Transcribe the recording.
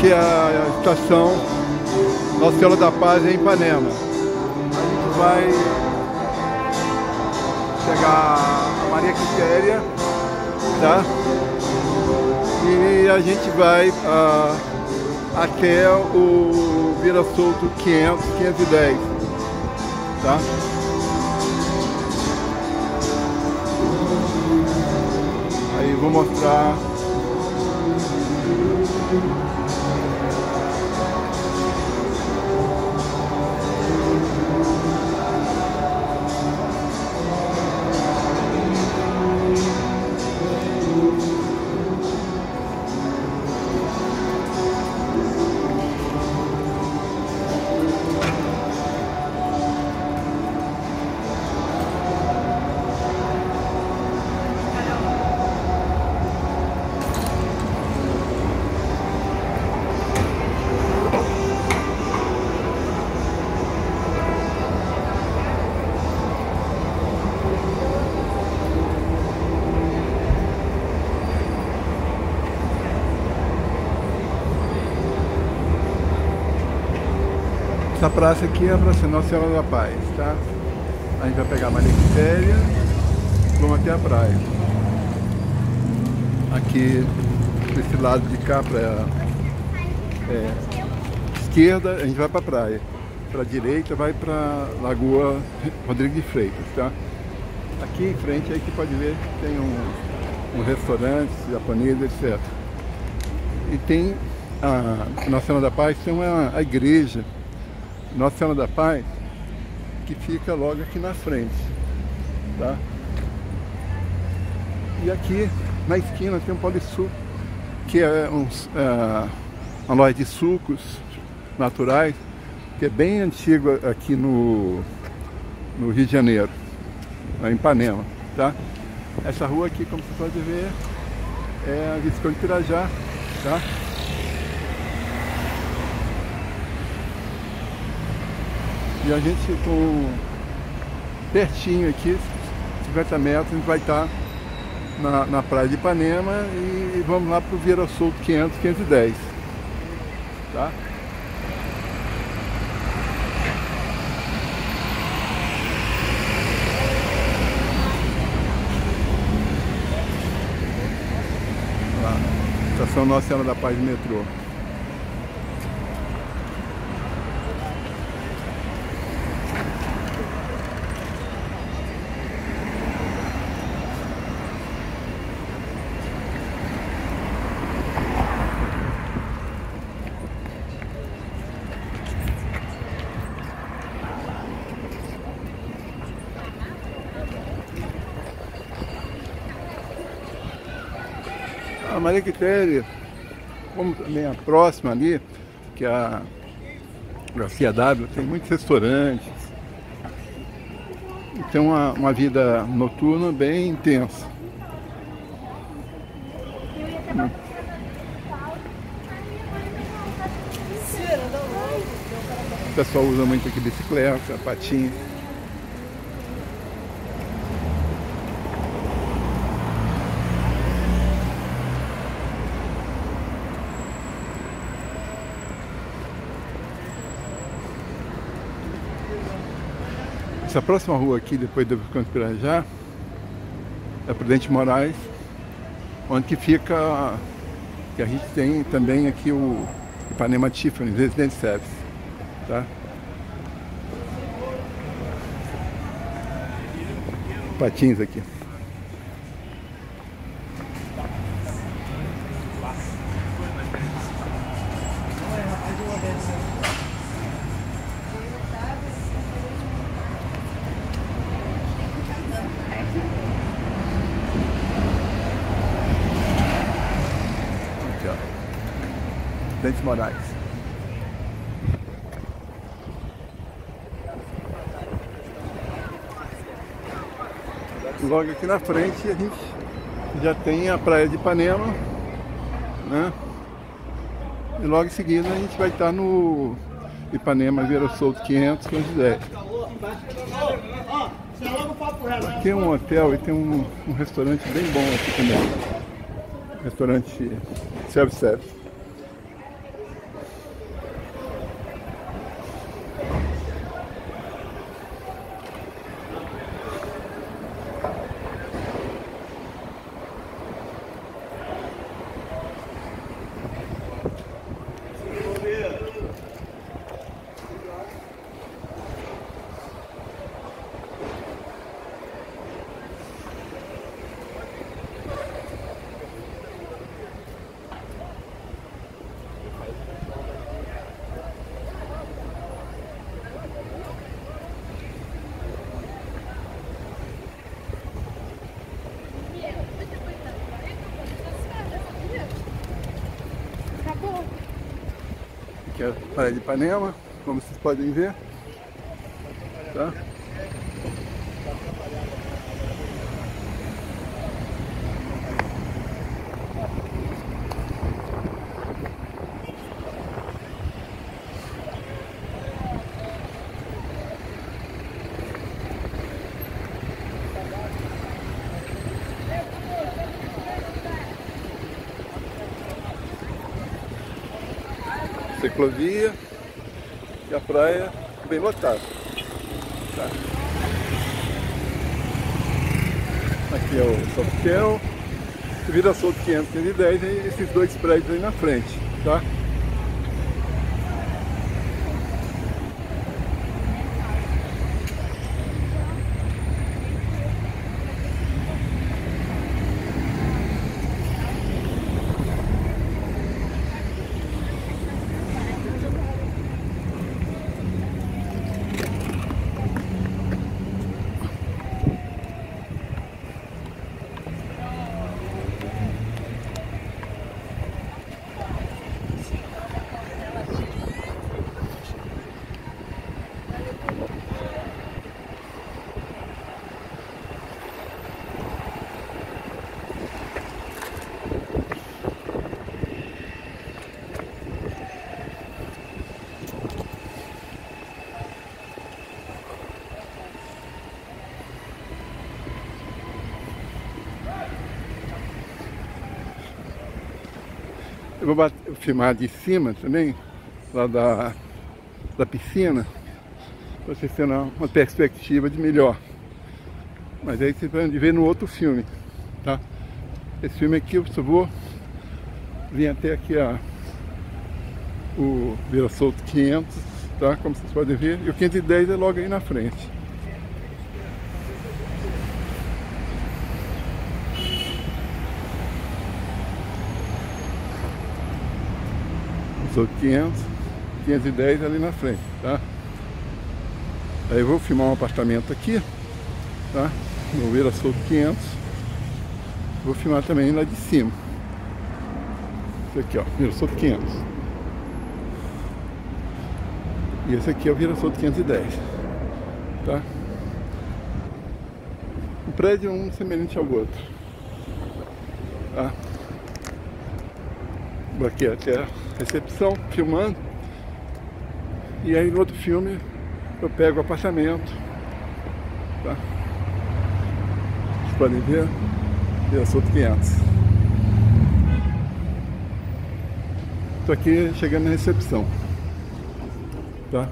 aqui é a estação Nossa Senhora da Paz em Ipanema. A gente vai pegar a Maria Quitéria, tá? E a gente vai ah, até o Vira Solto 500, 510, tá? Aí vou mostrar Essa praça aqui é a Praça Nossa Senhora da Paz, tá? A gente vai pegar a Maria Quitéria vamos até a praia. Aqui, desse lado de cá, para é, esquerda, a gente vai para a praia. Para a direita, vai para Lagoa Rodrigo de Freitas, tá? Aqui em frente, aí que pode ver tem um, um restaurante japonês, etc. E tem a Nossa Senhora da Paz, tem uma a igreja nossa Senhora da Paz, que fica logo aqui na frente, tá? E aqui na esquina tem um pão de suco, que é um, é, uma loja de sucos naturais, que é bem antigo aqui no, no Rio de Janeiro, em Ipanema, tá? Essa rua aqui, como você pode ver, é a Visconde Pirajá, tá? E a gente com pertinho aqui, 50 metros, a gente vai estar na, na praia de Ipanema e vamos lá para o Vieira Solto 500, 510. Tá? Lá, estação Nossa Senhora da Paz do metrô. A Maria Quitéria, como também a próxima ali, que é a Garcia W, tem muitos restaurantes. Tem uma, uma vida noturna bem intensa. O pessoal usa muito aqui bicicleta, patins. Essa próxima rua aqui, depois do Canto Pirajá, é Prudente Moraes, onde que fica, que a gente tem também aqui o Ipanema Tiffany, Resident Service, tá? Patins aqui ó. Dentes Moraes. Logo aqui na frente a gente já tem a praia de Ipanema, né? E logo em seguida a gente vai estar no Ipanema Vieira Solto 500, 510. Aqui é um hotel e tem um, um restaurante bem bom aqui também. Restaurante self-service. Praia de Ipanema, como vocês podem ver. Tá? Ciclovia e a praia bem lotada. Tá. Aqui é o Sofitel, Vira Solto 510 e esses dois prédios aí na frente, tá? Eu vou bater, filmar de cima também, lá da, da piscina, para vocês terem uma perspectiva de melhor. Mas aí vocês vão ver no outro filme, tá? Esse filme aqui eu só vou vir até aqui a, o Vila Solto 500, tá? Como vocês podem ver, e o 510 é logo aí na frente. Sou 500, 510 ali na frente, tá? Aí eu vou filmar um apartamento aqui, tá? No Vila Souto 500. Vou filmar também lá de cima. Esse aqui, ó, Vila Souto 500. E esse aqui é o Vila Souto 510, tá? O prédio é um semelhante ao outro, tá? Aqui até recepção, filmando. E aí no outro filme eu pego o apartamento. Tá? Vocês podem ver, eu sou 500. Estou aqui chegando na recepção. Tá?